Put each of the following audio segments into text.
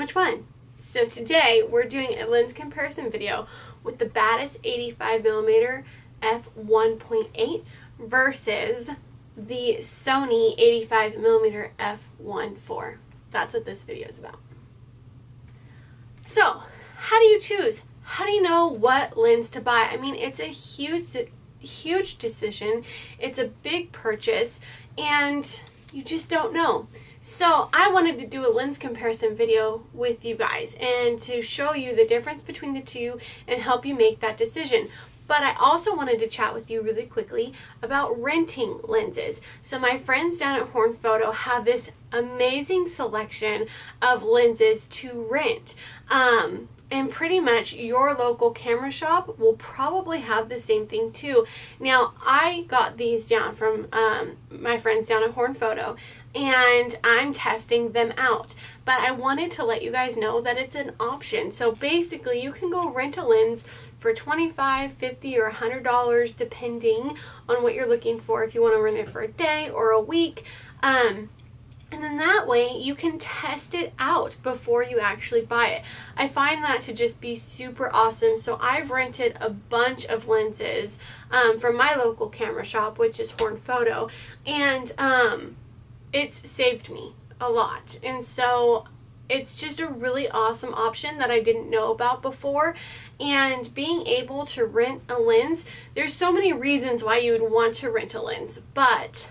Which one? So today we're doing a lens comparison video with the Batis 85mm f1.8 versus the Sony 85mm f1.4. That's what this video is about. So, how do you choose? How do you know what lens to buy? I mean, it's a huge huge decision. It's a big purchase and you just don't know. So I wanted to do a lens comparison video with you guys and to show you the difference between the two and help you make that decision. But I also wanted to chat with you really quickly about renting lenses. So my friends down at Horn Photo have this amazing selection of lenses to rent. Um, and pretty much your local camera shop will probably have the same thing too. Now, I got these down from um, my friends down at Horn Photo and I'm testing them out. But I wanted to let you guys know that it's an option. So basically, you can go rent a lens for 25 50 or $100 depending on what you're looking for if you want to rent it for a day or a week. Um, and then that way you can test it out before you actually buy it. I find that to just be super awesome. So I've rented a bunch of lenses um, from my local camera shop, which is Horn Photo, and um, it's saved me a lot. And so it's just a really awesome option that I didn't know about before. And being able to rent a lens, there's so many reasons why you would want to rent a lens, but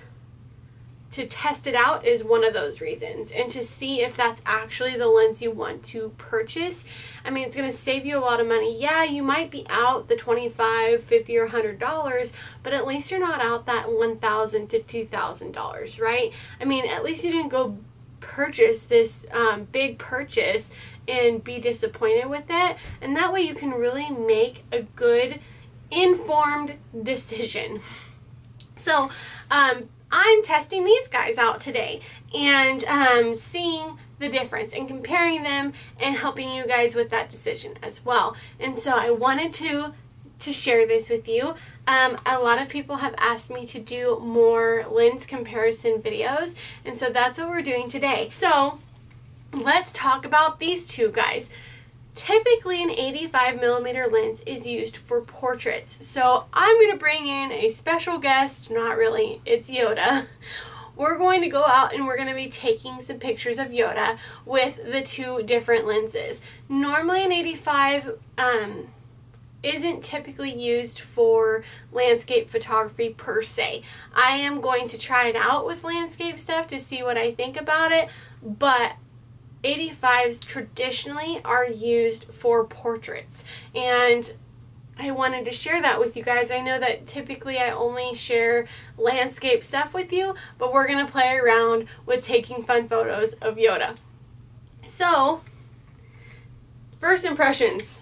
to test it out is one of those reasons. And to see if that's actually the lens you want to purchase. I mean it's going to save you a lot of money. Yeah you might be out the 25 50 or 100 dollars but at least you're not out that 1000 to 2000 dollars right? I mean at least you didn't go purchase this um, big purchase and be disappointed with it. And that way you can really make a good informed decision. So um, I'm testing these guys out today and um, seeing the difference and comparing them and helping you guys with that decision as well. And so I wanted to to share this with you. Um, a lot of people have asked me to do more lens comparison videos and so that's what we're doing today. So let's talk about these two guys. Typically an 85 millimeter lens is used for portraits. So I'm going to bring in a special guest, not really, it's Yoda. We're going to go out and we're going to be taking some pictures of Yoda with the two different lenses. Normally an 85 um, isn't typically used for landscape photography per se. I am going to try it out with landscape stuff to see what I think about it, but 85s traditionally are used for portraits and I wanted to share that with you guys. I know that typically I only share landscape stuff with you, but we're going to play around with taking fun photos of Yoda. So, first impressions.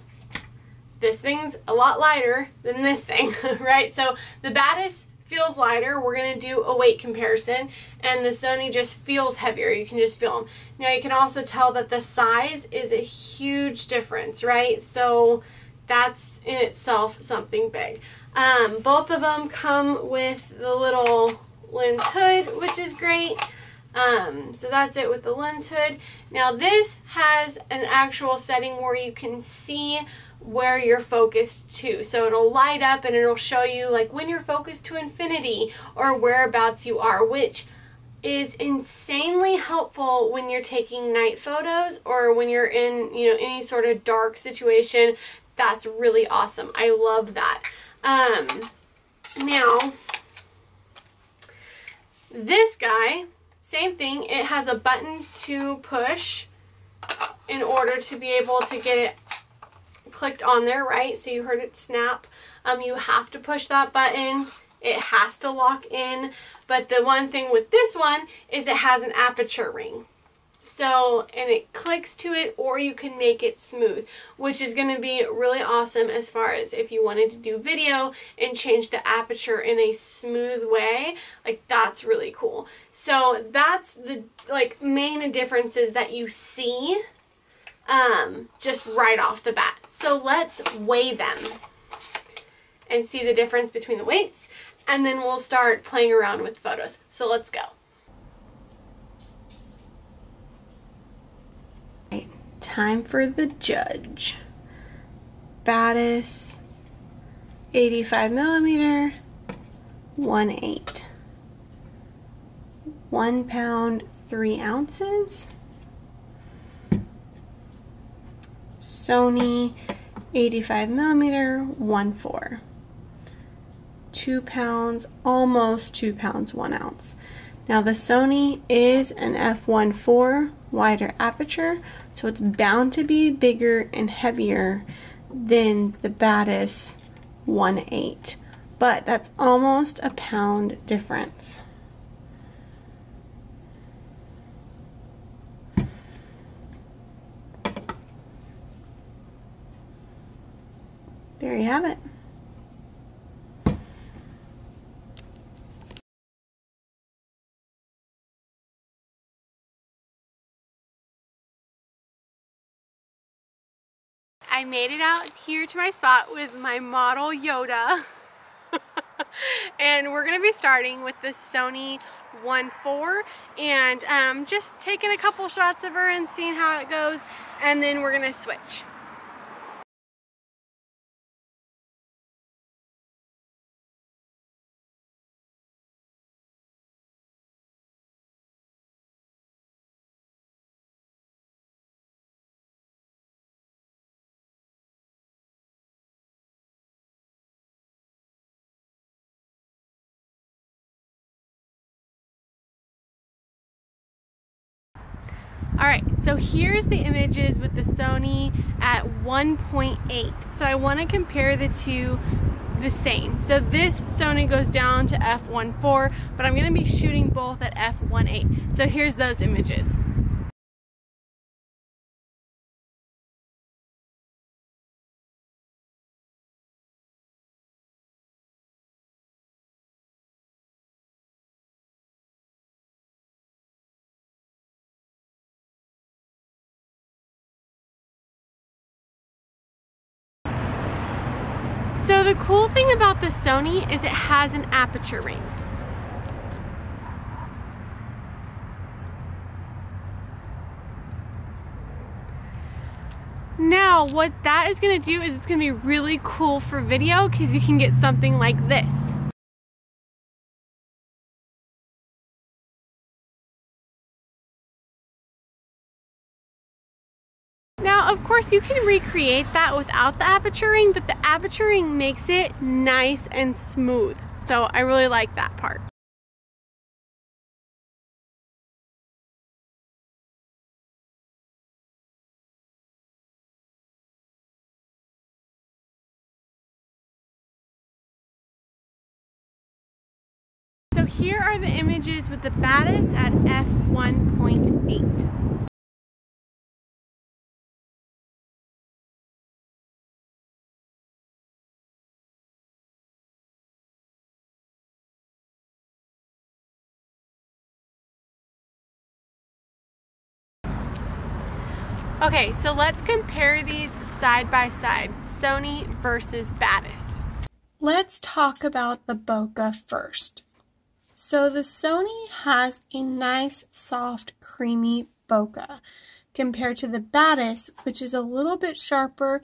This thing's a lot lighter than this thing, right? So, the Batis feels lighter. We're going to do a weight comparison and the Sony just feels heavier. You can just feel them. Now you can also tell that the size is a huge difference, right? So that's in itself something big. Um, both of them come with the little lens hood, which is great. Um, so that's it with the lens hood. Now this has an actual setting where you can see where you're focused to. So it'll light up and it'll show you like when you're focused to infinity or whereabouts you are, which is insanely helpful when you're taking night photos or when you're in, you know, any sort of dark situation. That's really awesome. I love that. Um, now, this guy, same thing. It has a button to push in order to be able to get it clicked on there, right? So you heard it snap. Um, you have to push that button. It has to lock in. But the one thing with this one is it has an aperture ring. So, and it clicks to it or you can make it smooth, which is going to be really awesome as far as if you wanted to do video and change the aperture in a smooth way. Like that's really cool. So that's the like main differences that you see um, just right off the bat. So let's weigh them and see the difference between the weights and then we'll start playing around with photos. So let's go. Time for the judge. Batis, 85 millimeter, 1 8. 1 pound, 3 ounces. Sony 85 millimeter, 1 4. 2 pounds, almost 2 pounds, 1 ounce. Now the Sony is an f1.4 wider aperture, so it's bound to be bigger and heavier than the Batis 1.8. But that's almost a pound difference. There you have it. I made it out here to my spot with my model Yoda. and we're going to be starting with the Sony 1.4 and um, just taking a couple shots of her and seeing how it goes and then we're going to switch. All right, so here's the images with the Sony at 1.8. So I wanna compare the two the same. So this Sony goes down to f1.4, but I'm gonna be shooting both at f1.8. So here's those images. So the cool thing about the Sony is it has an aperture ring. Now what that is going to do is it's going to be really cool for video because you can get something like this. Course, you can recreate that without the aperture ring, but the aperture ring makes it nice and smooth. So I really like that part. So here are the images with the Batis at f1.8. Okay, so let's compare these side by side, Sony versus Batis. Let's talk about the bokeh first. So the Sony has a nice, soft, creamy bokeh compared to the Batis, which is a little bit sharper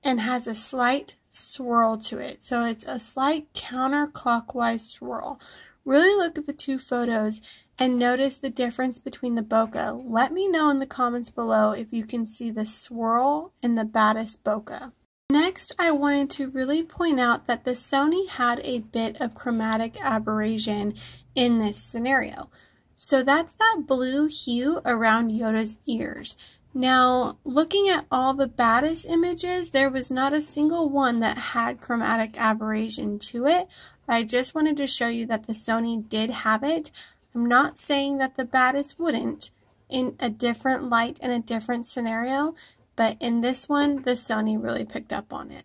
and has a slight swirl to it. So it's a slight counterclockwise swirl. Really look at the two photos and notice the difference between the bokeh. Let me know in the comments below if you can see the swirl in the Batis bokeh. Next, I wanted to really point out that the Sony had a bit of chromatic aberration in this scenario. So that's that blue hue around Yoda's ears. Now, looking at all the Batis images, there was not a single one that had chromatic aberration to it. I just wanted to show you that the Sony did have it. I'm not saying that the Batis wouldn't in a different light and a different scenario, but in this one, the Sony really picked up on it.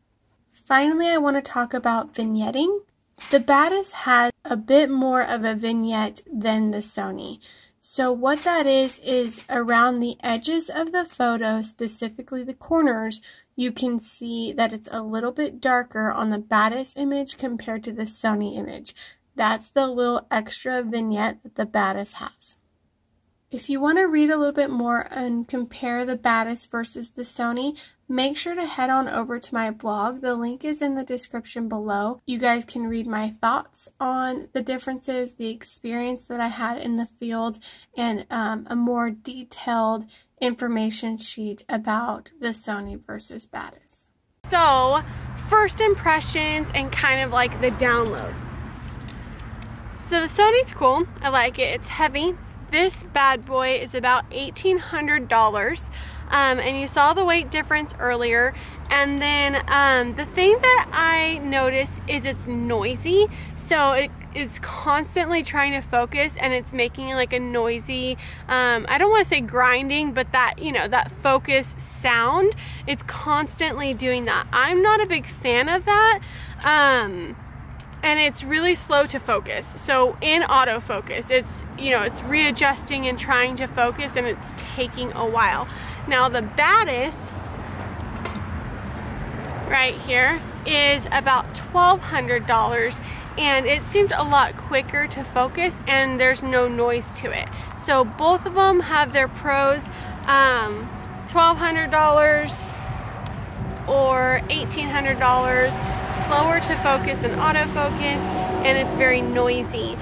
Finally, I want to talk about vignetting. The Batis has a bit more of a vignette than the Sony. So what that is, is around the edges of the photo, specifically the corners, you can see that it's a little bit darker on the Batis image compared to the Sony image. That's the little extra vignette that the Batis has. If you want to read a little bit more and compare the Batis versus the Sony, make sure to head on over to my blog. The link is in the description below. You guys can read my thoughts on the differences, the experience that I had in the field, and um, a more detailed information sheet about the Sony versus Batis. So, first impressions and kind of like the download. So the Sony's cool. I like it. It's heavy. This bad boy is about $1,800. Um, and you saw the weight difference earlier. And then um, the thing that I noticed is it's noisy. So it, it's constantly trying to focus and it's making like a noisy, um, I don't want to say grinding, but that, you know, that focus sound. It's constantly doing that. I'm not a big fan of that. Um, and it's really slow to focus. So in autofocus, it's, you know, it's readjusting and trying to focus and it's taking a while. Now the Batis right here is about $1,200 and it seemed a lot quicker to focus and there's no noise to it. So both of them have their pros. Um, $1,200 or $1,800, slower to focus than autofocus, and it's very noisy.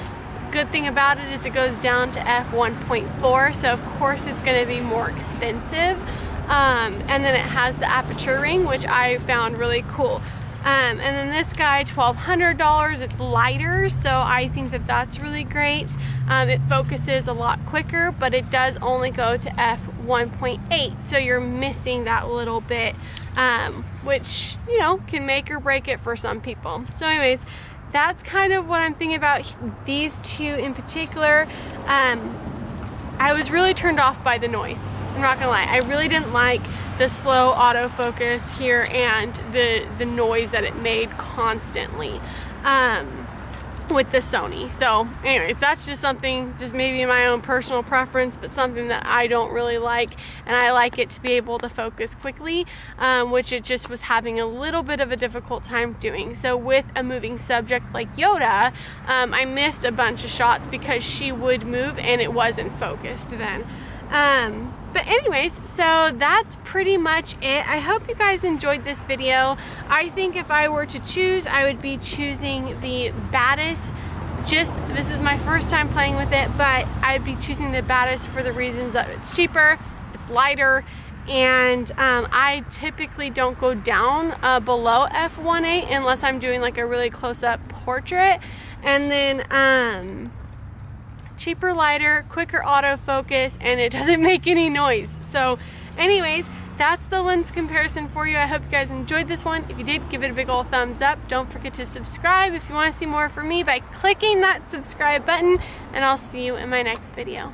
Good thing about it is it goes down to f1.4, so of course it's going to be more expensive. Um, and then it has the aperture ring, which I found really cool. Um, and then this guy, $1,200. It's lighter, so I think that that's really great. Um, it focuses a lot quicker, but it does only go to f1.8, so you're missing that little bit, um, which, you know, can make or break it for some people. So anyways, that's kind of what I'm thinking about these two in particular. Um, I was really turned off by the noise. I'm not gonna lie, I really didn't like the slow autofocus here and the, the noise that it made constantly um, with the Sony. So anyways, that's just something, just maybe my own personal preference, but something that I don't really like. And I like it to be able to focus quickly, um, which it just was having a little bit of a difficult time doing. So with a moving subject like Yoda, um, I missed a bunch of shots because she would move and it wasn't focused then. Um, but anyways, so that's pretty much it. I hope you guys enjoyed this video. I think if I were to choose, I would be choosing the Batis. Just, this is my first time playing with it, but I'd be choosing the Batis for the reasons that it's cheaper, it's lighter, and um, I typically don't go down uh, below f1.8 unless I'm doing like a really close-up portrait. And then, um, cheaper lighter, quicker autofocus, and it doesn't make any noise. So anyways, that's the lens comparison for you. I hope you guys enjoyed this one. If you did, give it a big old thumbs up. Don't forget to subscribe if you want to see more from me by clicking that subscribe button, and I'll see you in my next video.